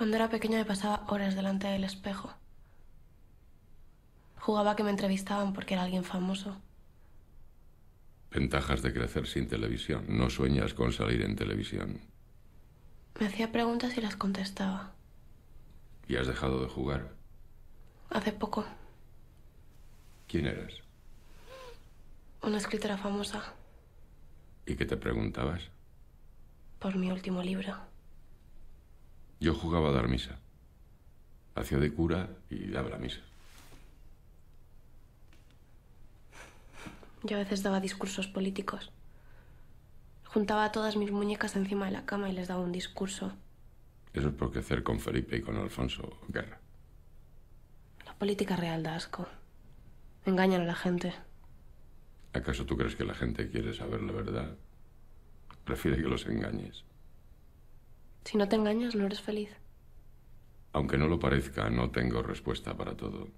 Cuando era pequeña me pasaba horas delante del espejo. Jugaba que me entrevistaban porque era alguien famoso. Ventajas de crecer sin televisión. No sueñas con salir en televisión. Me hacía preguntas y las contestaba. ¿Y has dejado de jugar? Hace poco, ¿Quién eras? una escritora famosa ¿Y qué te preguntabas? por mi último libro. Yo jugaba a dar misa. Hacía de cura y daba la misa. Yo a veces daba discursos políticos. Juntaba a todas mis muñecas encima de la cama y les daba un discurso. Eso es por crecer con Felipe y con Alfonso Guerra. La política real da asco. Engañan a la gente. ¿Acaso tú crees que la gente quiere saber la verdad? Prefiere que los engañes. Si no te engañas, no eres feliz. Aunque no lo parezca, no tengo respuesta para todo.